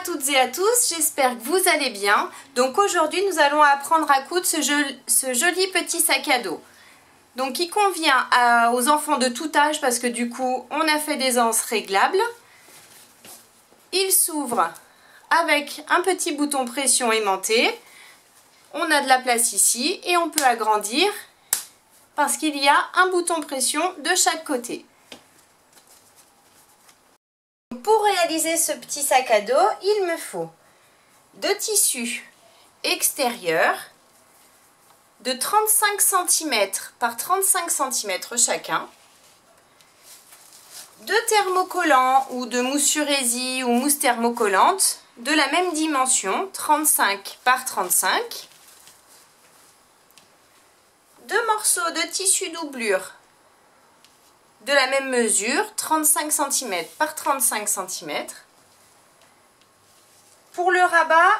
toutes et à tous, j'espère que vous allez bien. Donc aujourd'hui nous allons apprendre à coudre ce, joli, petit sac à dos. Donc il convient aux enfants de tout âge parce que du coup on a fait des anses réglables. Il s'ouvre avec un petit bouton pression aimanté. On a de la place ici et on peut agrandir parce qu'il y a un bouton pression de chaque côté. Pour réaliser ce petit sac à dos, il me faut deux tissus extérieurs de 35 cm par 35 cm chacun, deux thermocollants ou de mousse surésie ou mousse thermocollante de la même dimension, 35 par 35, deux morceaux de tissu doublure de la même mesure, 35 cm par 35 cm. Pour le rabat,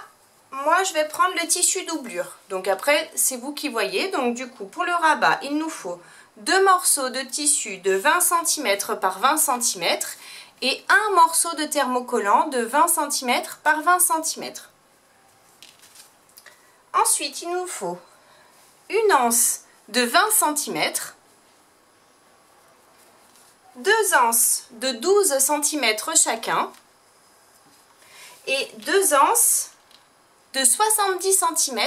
moi je vais prendre le tissu doublure. Donc après, c'est vous qui voyez. Donc du coup, pour le rabat, il nous faut deux morceaux de tissu de 20 cm par 20 cm et un morceau de thermocollant de 20 cm par 20 cm. Ensuite, il nous faut une anse de 20 cm deux anses de 12 cm chacun et deux anses de 70 cm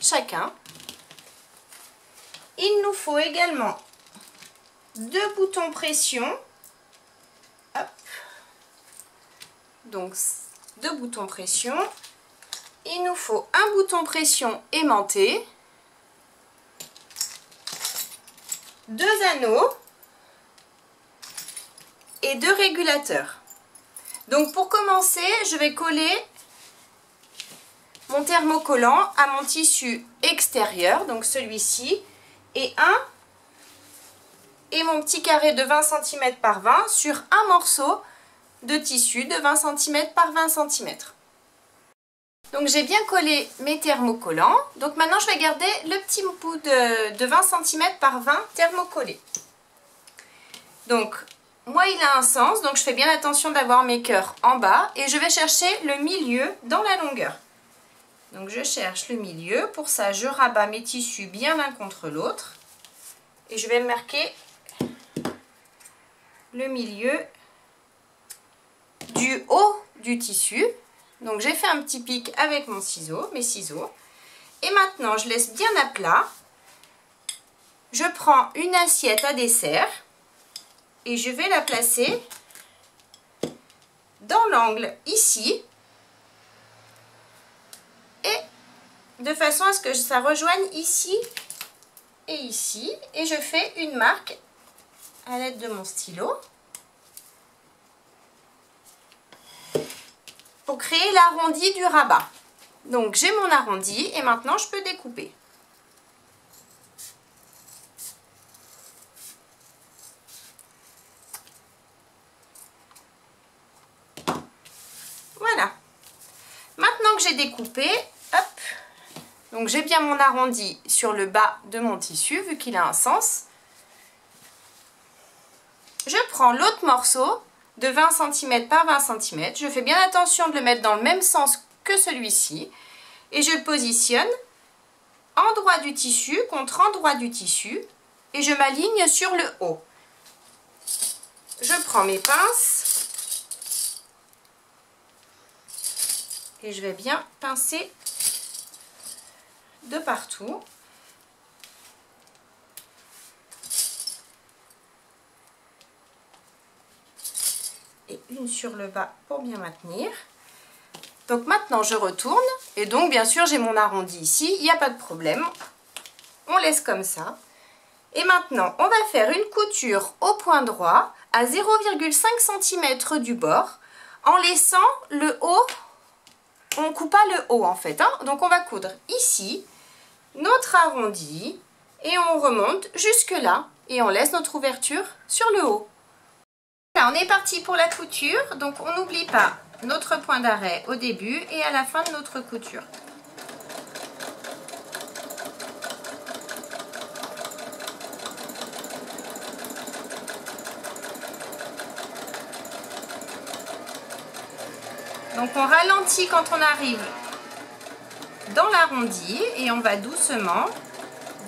chacun. Il nous faut également deux boutons pression. Donc deux boutons pression. Il nous faut un bouton pression aimanté. Deux anneaux deux régulateurs. Donc pour commencer, je vais coller mon thermocollant à mon tissu extérieur, donc celui-ci, et un et mon petit carré de 20 cm par 20 sur un morceau de tissu de 20 cm par 20 cm. Donc j'ai bien collé mes thermocollants. Donc maintenant je vais garder le petit bout de, de 20 cm par 20 thermocollés. Donc moi il a un sens, donc je fais bien attention d'avoir mes cœurs en bas et je vais chercher le milieu dans la longueur. Donc je cherche le milieu, pour ça je rabats mes tissus bien l'un contre l'autre et je vais marquer le milieu du haut du tissu. Donc j'ai fait un petit pic avec mon ciseau, mes ciseaux. Et maintenant je laisse bien à plat. Je prends une assiette à dessert et je vais la placer dans l'angle ici et de façon à ce que ça rejoigne ici et ici et je fais une marque à l'aide de mon stylo pour créer l'arrondi du rabat. Donc j'ai mon arrondi et maintenant je peux découper. j'ai découpé, hop, donc j'ai bien mon arrondi sur le bas de mon tissu, vu qu'il a un sens. Je prends l'autre morceau de 20 cm par 20 cm. Je fais bien attention de le mettre dans le même sens que celui-ci. Et je le positionne endroit du tissu contre endroit du tissu. Et je m'aligne sur le haut. Je prends mes pinces et je vais bien pincer de partout. Et une sur le bas pour bien maintenir. Donc maintenant je retourne et donc bien sûr j'ai mon arrondi ici, il n'y a pas de problème. On laisse comme ça. Et maintenant on va faire une couture au point droit à 0,5 cm du bord en laissant le haut on coupe pas le haut en fait. Hein. Donc on va coudre ici notre arrondi et on remonte jusque là et on laisse notre ouverture sur le haut. On est parti pour la couture, donc on n'oublie pas notre point d'arrêt au début et à la fin de notre couture. Donc on ralentit quand on arrive dans l'arrondi et on va doucement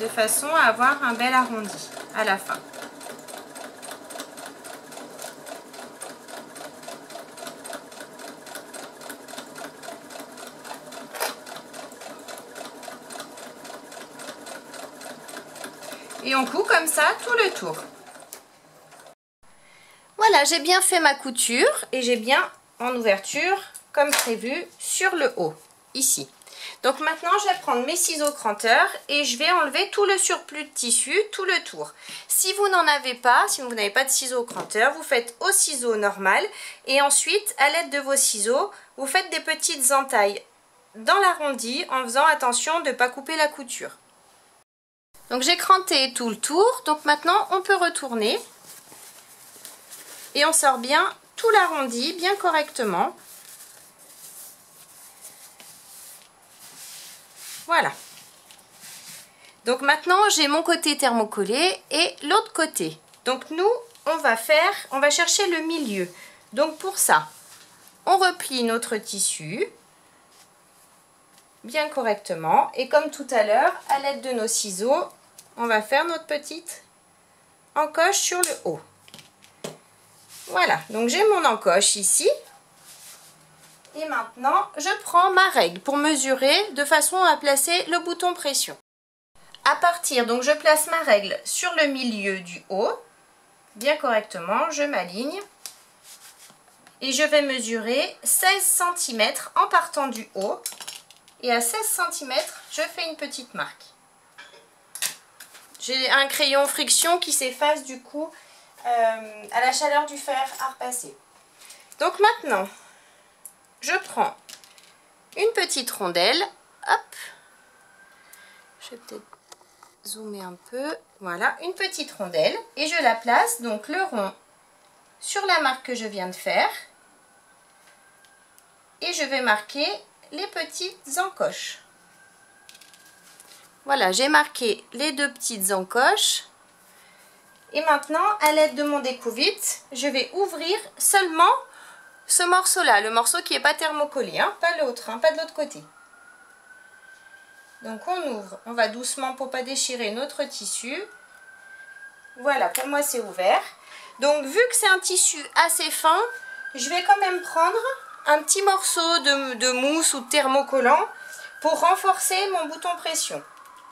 de façon à avoir un bel arrondi à la fin. Et on coud comme ça tout le tour. Voilà, j'ai bien fait ma couture et j'ai bien en ouverture comme prévu sur le haut, ici. Donc maintenant, je vais prendre mes ciseaux cranteurs et je vais enlever tout le surplus de tissu, tout le tour. Si vous n'en avez pas, si vous n'avez pas de ciseaux cranteurs, vous faites au ciseau normal et ensuite, à l'aide de vos ciseaux, vous faites des petites entailles dans l'arrondi en faisant attention de ne pas couper la couture. Donc j'ai cranté tout le tour, donc maintenant on peut retourner et on sort bien tout l'arrondi, bien correctement. Voilà. Donc maintenant, j'ai mon côté thermocollé et l'autre côté. Donc nous, on va faire, on va chercher le milieu. Donc pour ça, on replie notre tissu bien correctement. Et comme tout à l'heure, à l'aide de nos ciseaux, on va faire notre petite encoche sur le haut. Voilà, donc j'ai mon encoche ici. Et maintenant, je prends ma règle pour mesurer de façon à placer le bouton pression. À partir, donc je place ma règle sur le milieu du haut, bien correctement, je m'aligne. Et je vais mesurer 16 cm en partant du haut. Et à 16 cm, je fais une petite marque. J'ai un crayon friction qui s'efface du coup euh, à la chaleur du fer à repasser. Donc maintenant, je prends une petite rondelle, hop, je vais peut-être zoomer un peu, voilà, une petite rondelle, et je la place, donc le rond, sur la marque que je viens de faire, et je vais marquer les petites encoches. Voilà, j'ai marqué les deux petites encoches. Et maintenant, à l'aide de mon découvite, je vais ouvrir seulement ce morceau-là, le morceau qui n'est pas thermocollé, hein, pas l'autre, hein, pas de l'autre côté. Donc on ouvre, on va doucement pour pas déchirer notre tissu. Voilà, pour moi c'est ouvert. Donc vu que c'est un tissu assez fin, je vais quand même prendre un petit morceau de, mousse ou thermocollant pour renforcer mon bouton pression.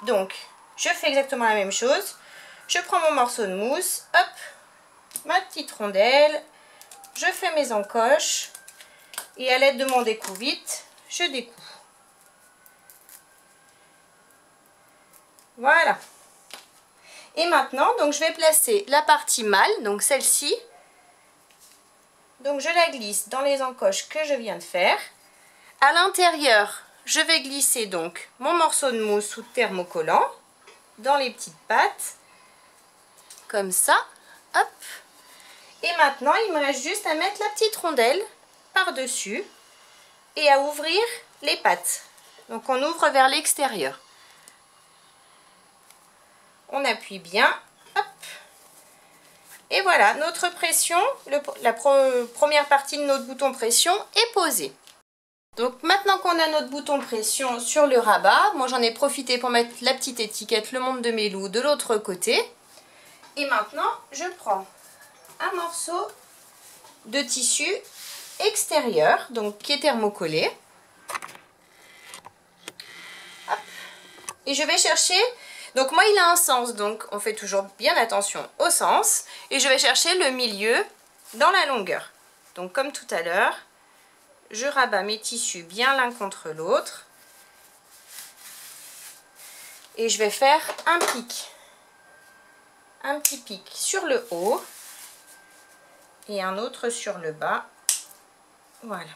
Donc, je fais exactement la même chose. Je prends mon morceau de mousse, hop, ma petite rondelle, je fais mes encoches et à l'aide de mon découvite, je découpe. Voilà. Et maintenant, donc je vais placer la partie mâle, donc celle-ci. Donc je la glisse dans les encoches que je viens de faire. À l'intérieur, je vais glisser donc mon morceau de mousse ou de thermocollant dans les petites pattes. Comme ça. Hop. Et maintenant, il me reste juste à mettre la petite rondelle par-dessus et à ouvrir les pattes. Donc on ouvre vers l'extérieur. On appuie bien. Et voilà, notre pression, la première partie de notre bouton pression est posée. Donc maintenant qu'on a notre bouton pression sur le rabat, moi j'en ai profité pour mettre la petite étiquette Le Monde de mes loups de l'autre côté. Et maintenant, je prends un morceau de tissu extérieur, donc qui est thermocollé. Et je vais chercher, donc moi il a un sens, donc on fait toujours bien attention au sens. Et je vais chercher le milieu dans la longueur. Donc comme tout à l'heure, je rabats mes tissus bien l'un contre l'autre. Et je vais faire un pic. Un petit pic sur le haut. Et un autre sur le bas. Voilà.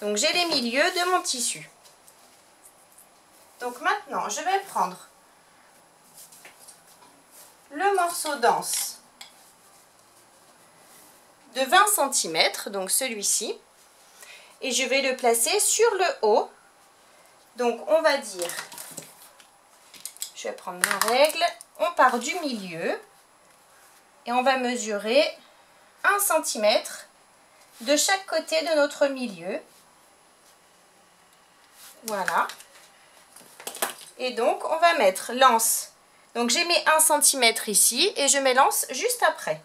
Donc j'ai les milieux de mon tissu. Donc maintenant, je vais prendre le morceau dense de 20 cm, donc celui-ci. Et je vais le placer sur le haut. Donc on va dire, je vais prendre ma règle, on part du milieu et on va mesurer 1 cm de chaque côté de notre milieu. Voilà. Et donc, on va mettre l'anse. Donc, j'ai mis 1 cm ici et je mets l'anse juste après.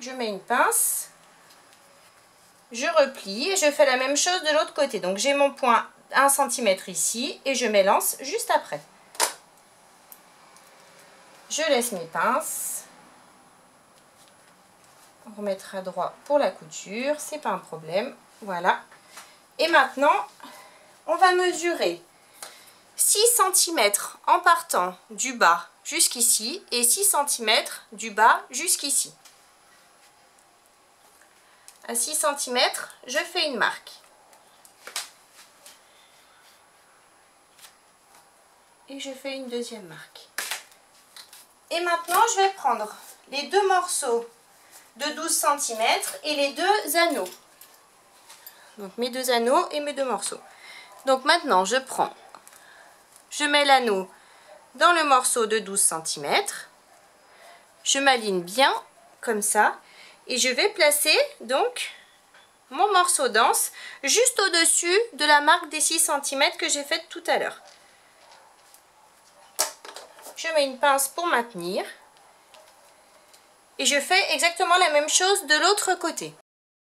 Je mets une pince. Je replie et je fais la même chose de l'autre côté. Donc, j'ai mon point 1 cm ici et je mets l'anse juste après. Je laisse mes pinces. On remettra droit pour la couture, c'est pas un problème. Voilà. Et maintenant, on va mesurer 6 cm en partant du bas jusqu'ici et 6 cm du bas jusqu'ici. À 6 cm, je fais une marque. Et je fais une deuxième marque. Et maintenant, je vais prendre les deux morceaux de 12 cm et les deux anneaux. Donc mes deux anneaux et mes deux morceaux. Donc maintenant, je prends, je mets l'anneau dans le morceau de 12 cm. Je m'aligne bien comme ça. Et je vais placer donc mon morceau d'anse juste au-dessus de la marque des 6 cm que j'ai faite tout à l'heure. Je mets une pince pour maintenir. Et je fais exactement la même chose de l'autre côté.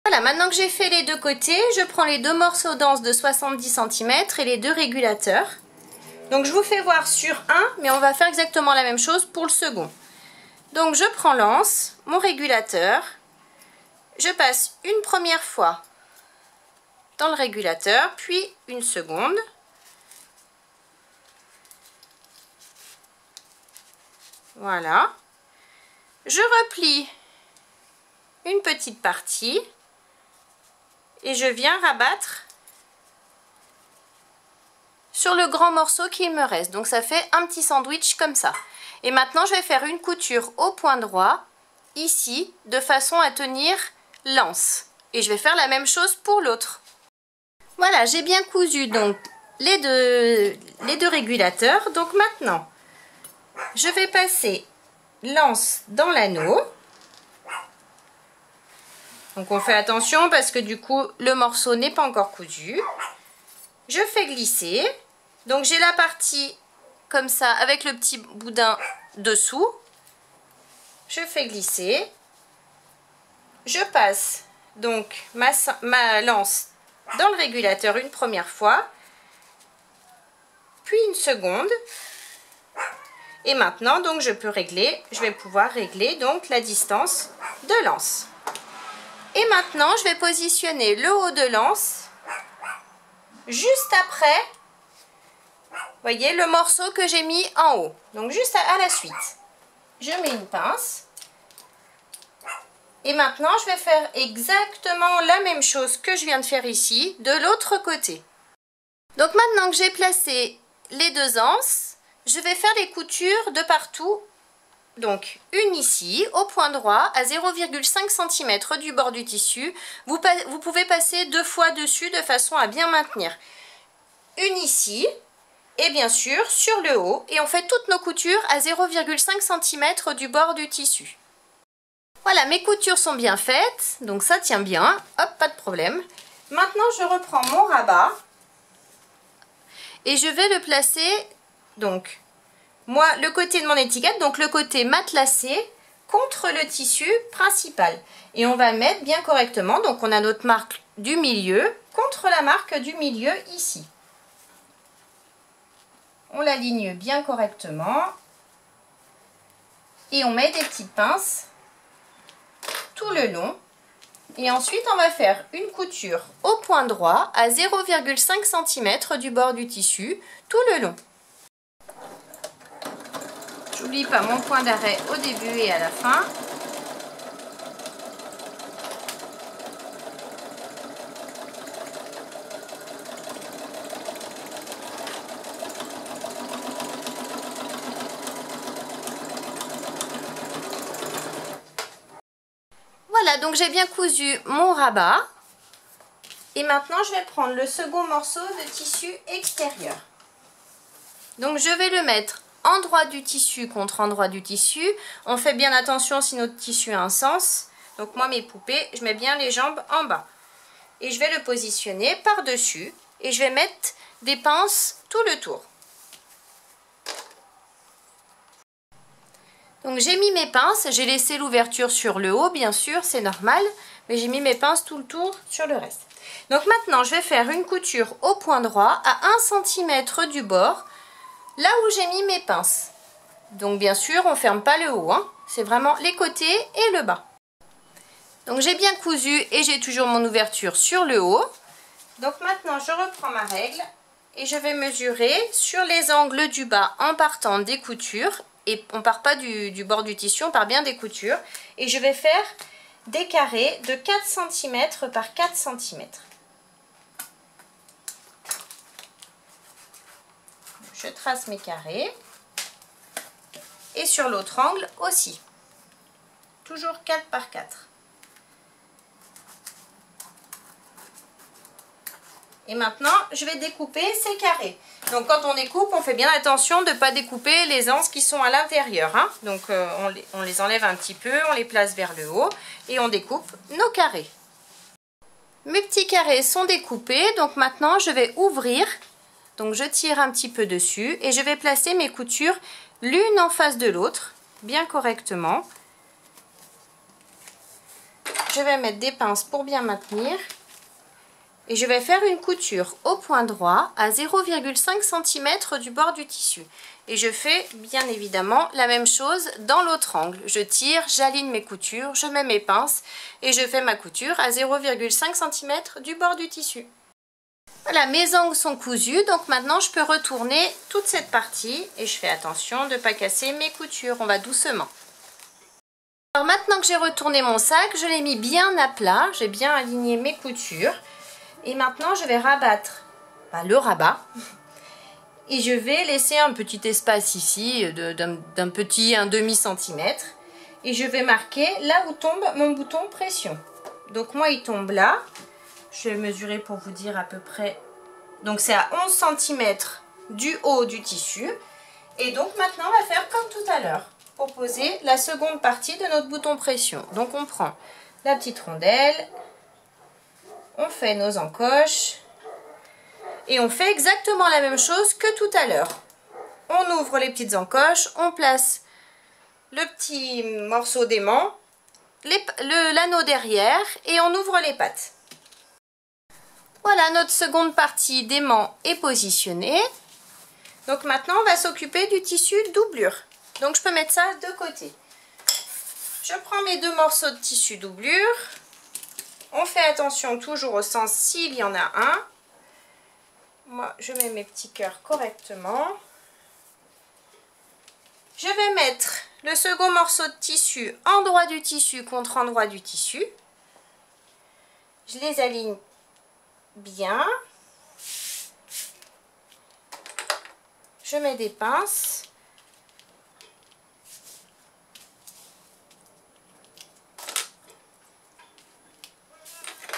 Voilà, maintenant que j'ai fait les deux côtés, je prends les deux morceaux d'anse de 70 cm et les deux régulateurs. Donc je vous fais voir sur un, mais on va faire exactement la même chose pour le second. Donc je prends l'anse, mon régulateur, je passe une première fois dans le régulateur, puis une seconde. Voilà. Je replie une petite partie et je viens rabattre sur le grand morceau qui me reste. Donc ça fait un petit sandwich comme ça. Et maintenant je vais faire une couture au point droit ici de façon à tenir l'anse. Et je vais faire la même chose pour l'autre. Voilà, j'ai bien cousu donc les deux, les deux régulateurs. Donc maintenant, je vais passer l'anse dans l'anneau. Donc on fait attention parce que du coup le morceau n'est pas encore cousu. Je fais glisser. Donc j'ai la partie comme ça avec le petit boudin dessous. Je fais glisser. Je passe donc ma, ma lance dans le régulateur une première fois. Puis une seconde. Et maintenant, donc, je peux régler, je vais pouvoir régler donc la distance de lance. Et maintenant, je vais positionner le haut de lance juste après, voyez, le morceau que j'ai mis en haut. Donc, juste à, la suite. Je mets une pince. Et maintenant, je vais faire exactement la même chose que je viens de faire ici, de l'autre côté. Donc, maintenant que j'ai placé les deux anses, je vais faire les coutures de partout donc une ici, au point droit, à 0,5 cm du bord du tissu. Vous, pouvez passer deux fois dessus de façon à bien maintenir. Une ici, et bien sûr sur le haut. Et on fait toutes nos coutures à 0,5 cm du bord du tissu. Voilà, mes coutures sont bien faites, donc ça tient bien. Hop, pas de problème. Maintenant, je reprends mon rabat. Et je vais le placer donc, moi, le côté de mon étiquette, donc le côté matelassé contre le tissu principal. Et on va mettre bien correctement, donc on a notre marque du milieu contre la marque du milieu ici. On l'aligne bien correctement. Et on met des petites pinces tout le long. Et ensuite, on va faire une couture au point droit à 0,5 cm du bord du tissu tout le long. J'oublie pas mon point d'arrêt au début et à la fin. Voilà, donc j'ai bien cousu mon rabat. Et maintenant, je vais prendre le second morceau de tissu extérieur. Donc, je vais le mettre endroit du tissu contre endroit du tissu. On fait bien attention si notre tissu a un sens Donc moi, mes poupées, je mets bien les jambes en bas. Et je vais le positionner par-dessus. Et je vais mettre des pinces tout le tour. Donc j'ai mis mes pinces, j'ai laissé l'ouverture sur le haut, bien sûr, c'est normal. Mais j'ai mis mes pinces tout le tour sur le reste. Donc maintenant, je vais faire une couture au point droit à 1 cm du bord, là où j'ai mis mes pinces. Donc bien sûr, on ne ferme pas le haut, hein. c'est vraiment les côtés et le bas. Donc j'ai bien cousu et j'ai toujours mon ouverture sur le haut. Donc maintenant, je reprends ma règle et je vais mesurer sur les angles du bas en partant des coutures. Et on part pas du, du bord du tissu, on part bien des coutures. Et je vais faire des carrés de 4 cm par 4 cm. Je trace mes carrés. Et sur l'autre angle aussi. Toujours 4 par 4. Et maintenant, je vais découper ces carrés. Donc quand on découpe, on fait bien attention de ne pas découper les anses qui sont à l'intérieur. Hein. Donc euh, on, les, on les enlève un petit peu, on les place vers le haut et on découpe nos carrés. Mes petits carrés sont découpés, donc maintenant je vais ouvrir. Donc je tire un petit peu dessus et je vais placer mes coutures l'une en face de l'autre, bien correctement. Je vais mettre des pinces pour bien maintenir et je vais faire une couture au point droit à 0,5 cm du bord du tissu. Et je fais bien évidemment la même chose dans l'autre angle. Je tire, j'aligne mes coutures, je mets mes pinces et je fais ma couture à 0,5 cm du bord du tissu. Voilà, mes angles sont cousus, donc maintenant je peux retourner toute cette partie et je fais attention de ne pas casser mes coutures, on va doucement. Alors maintenant que j'ai retourné mon sac, je l'ai mis bien à plat, j'ai bien aligné mes coutures. Et maintenant, je vais rabattre bah, le rabat. Et je vais laisser un petit espace ici d'un petit un demi centimètre. Et je vais marquer là où tombe mon bouton pression. Donc moi, il tombe là. Je vais mesurer pour vous dire à peu près. Donc c'est à 11 cm du haut du tissu. Et donc maintenant, on va faire comme tout à l'heure. Pour poser la seconde partie de notre bouton pression. Donc on prend la petite rondelle, on fait nos encoches et on fait exactement la même chose que tout à l'heure. On ouvre les petites encoches, on place le petit morceau d'aimant, l'anneau derrière et on ouvre les pattes. Voilà, notre seconde partie d'aimant est positionnée. Donc maintenant, on va s'occuper du tissu doublure. Donc je peux mettre ça de côté. Je prends mes deux morceaux de tissu doublure. On fait attention toujours au sens s'il y en a un. Moi, je mets mes petits cœurs correctement. Je vais mettre le second morceau de tissu endroit du tissu contre endroit du tissu. Je les aligne bien. Je mets des pinces.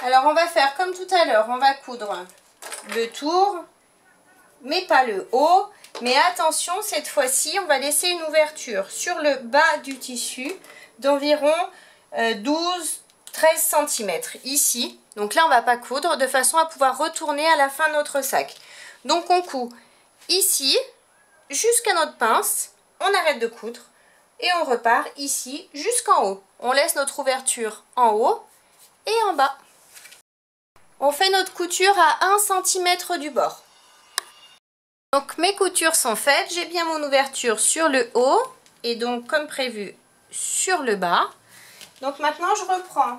Alors on va faire comme tout à l'heure, on va coudre le tour, mais pas le haut. Mais attention, cette fois-ci, on va laisser une ouverture sur le bas du tissu d'environ euh, 12 13 cm ici. Donc là, on va pas coudre de façon à pouvoir retourner à la fin de notre sac. Donc on coud ici jusqu'à notre pince, on arrête de coudre et on repart ici jusqu'en haut. On laisse notre ouverture en haut et en bas. On fait notre couture à 1 cm du bord. Donc mes coutures sont faites, j'ai bien mon ouverture sur le haut et donc comme prévu sur le bas. Donc maintenant je reprends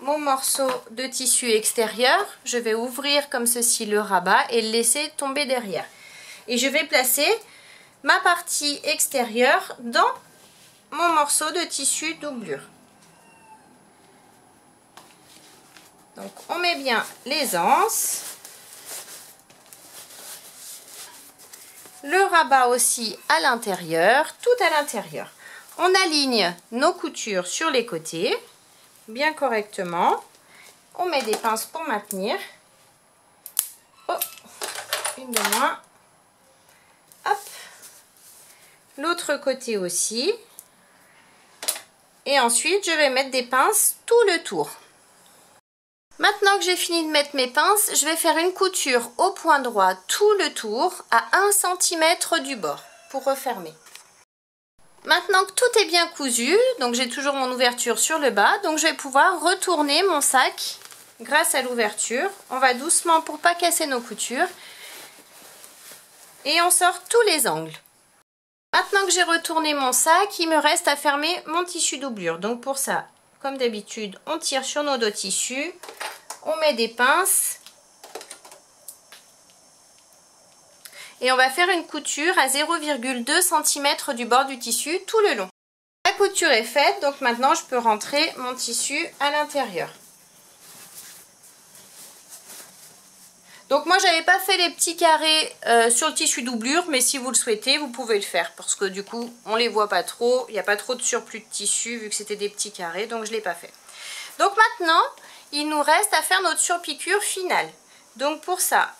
mon morceau de tissu extérieur, je vais ouvrir comme ceci le rabat et le laisser tomber derrière. Et je vais placer ma partie extérieure dans mon morceau de tissu doublure. Donc on met bien les anses. Le rabat aussi à l'intérieur, tout à l'intérieur. On aligne nos coutures sur les côtés, bien correctement. On met des pinces pour maintenir. Une de moins. Hop. L'autre côté aussi. Et ensuite, je vais mettre des pinces tout le tour. Maintenant que j'ai fini de mettre mes pinces, je vais faire une couture au point droit tout le tour à 1 cm du bord pour refermer. Maintenant que tout est bien cousu, donc j'ai toujours mon ouverture sur le bas, donc je vais pouvoir retourner mon sac grâce à l'ouverture. On va doucement pour pas casser nos coutures. Et on sort tous les angles. Maintenant que j'ai retourné mon sac, il me reste à fermer mon tissu doublure. Donc pour ça, comme d'habitude, on tire sur nos deux tissus, on met des pinces et on va faire une couture à 0,2 cm du bord du tissu tout le long. La couture est faite, donc maintenant je peux rentrer mon tissu à l'intérieur. Donc moi j'avais pas fait les petits carrés euh, sur le tissu doublure mais si vous le souhaitez vous pouvez le faire parce que du coup on les voit pas trop, il n'y a pas trop de surplus de tissu vu que c'était des petits carrés donc je l'ai pas fait. Donc maintenant il nous reste à faire notre surpiqûre finale. Donc pour ça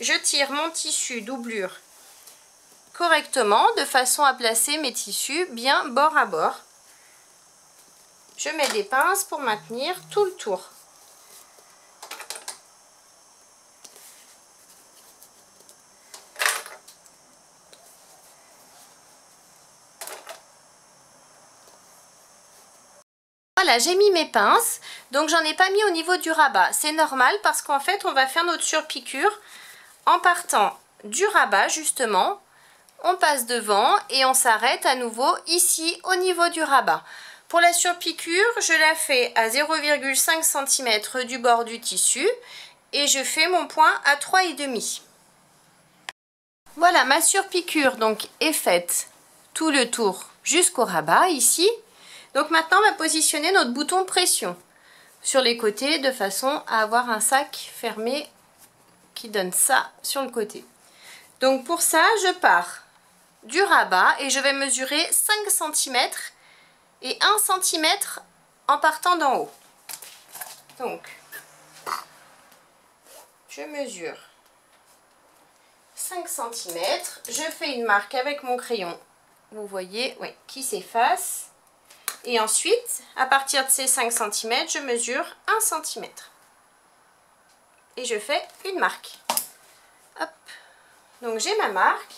je tire mon tissu doublure correctement de façon à placer mes tissus bien bord à bord. Je mets des pinces pour maintenir tout le tour. Voilà, j'ai mis mes pinces, donc j'en ai pas mis au niveau du rabat. C'est normal parce qu'en fait, on va faire notre surpiqûre en partant du rabat, justement. On passe devant et on s'arrête à nouveau ici au niveau du rabat. Pour la surpiqûre, je la fais à 0,5 cm du bord du tissu et je fais mon point à 3,5. Voilà, ma surpiqûre donc est faite tout le tour jusqu'au rabat ici. Donc maintenant, on va positionner notre bouton pression sur les côtés de façon à avoir un sac fermé donne ça sur le côté. Donc pour ça, je pars du rabat et je vais mesurer 5 cm et 1 cm en partant d'en haut. Donc, je mesure 5 cm, je fais une marque avec mon crayon, vous voyez, oui, qui s'efface. Et ensuite, à partir de ces 5 cm, je mesure 1 cm. Et je fais une marque. Donc j'ai ma marque.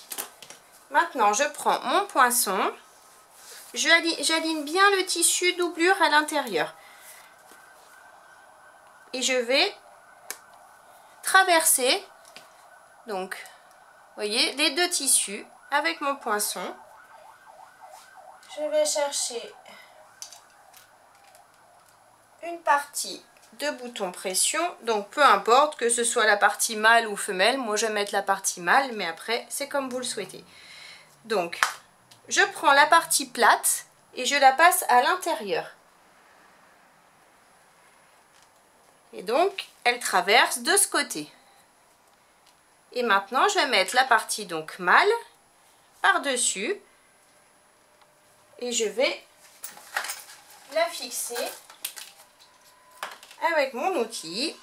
Maintenant, je prends mon poinçon. J'aligne bien le tissu doublure à l'intérieur. Et je vais traverser, donc, voyez, les deux tissus avec mon poinçon. Je vais chercher une partie de bouton pression. Donc peu importe que ce soit la partie mâle ou femelle. Moi je vais mettre la partie mâle mais après c'est comme vous le souhaitez. Donc je prends la partie plate et je la passe à l'intérieur. Et donc elle traverse de ce côté. Et maintenant je vais mettre la partie donc mâle par-dessus et je vais la fixer avec mon outil.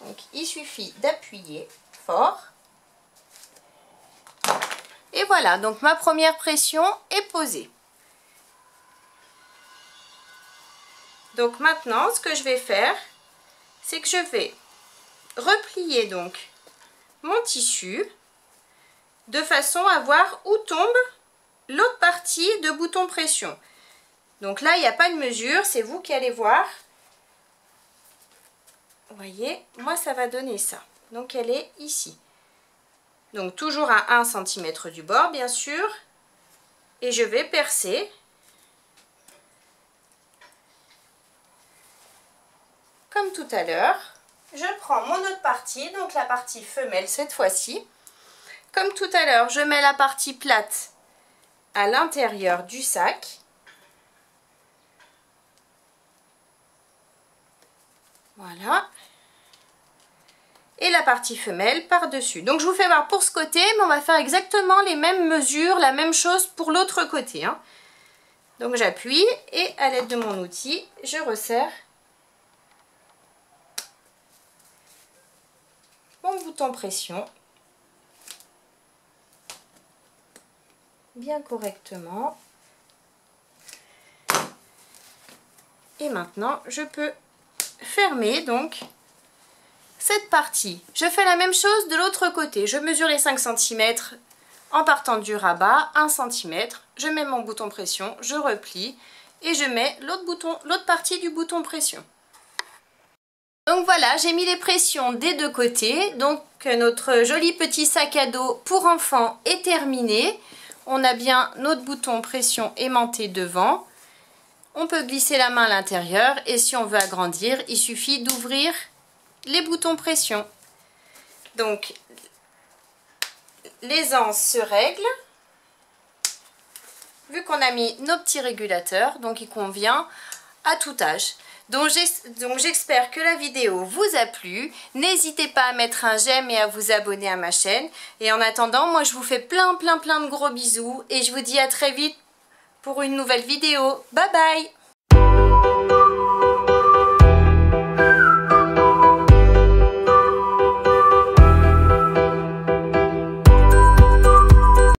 Donc il suffit d'appuyer fort. Et voilà, donc ma première pression est posée. Donc maintenant, ce que je vais faire, c'est que je vais replier donc mon tissu de façon à voir où tombe l'autre partie de bouton pression. Donc là, il n'y a pas de mesure, c'est vous qui allez voir. Vous voyez, moi ça va donner ça. Donc elle est ici. Donc toujours à 1 cm du bord, bien sûr. Et je vais percer. Comme tout à l'heure. Je prends mon autre partie, donc la partie femelle cette fois-ci. Comme tout à l'heure, je mets la partie plate à l'intérieur du sac. Voilà. Et la partie femelle par-dessus. Donc je vous fais voir pour ce côté, mais on va faire exactement les mêmes mesures, la même chose pour l'autre côté. Hein. Donc j'appuie et à l'aide de mon outil, je resserre mon bouton pression correctement. Et maintenant, je peux fermer donc cette partie. Je fais la même chose de l'autre côté. Je mesure les 5 cm en partant du rabat, 1 cm. Je mets mon bouton pression, je replie et je mets l'autre partie du bouton pression. Donc voilà, j'ai mis les pressions des deux côtés. Donc notre joli petit sac à dos pour enfants est terminé. On a bien notre bouton pression aimanté devant. On peut glisser la main à l'intérieur et si on veut agrandir, il suffit d'ouvrir les boutons pression. Donc, l'aisance se règle. Vu qu'on a mis nos petits régulateurs, donc il convient à tout âge. Donc j'espère que la vidéo vous a plu. N'hésitez pas à mettre un j'aime et à vous abonner à ma chaîne. Et en attendant, moi je vous fais plein plein plein de gros bisous. Et je vous dis à très vite pour une nouvelle vidéo. Bye bye